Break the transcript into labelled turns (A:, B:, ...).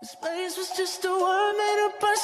A: This place was just a word made up by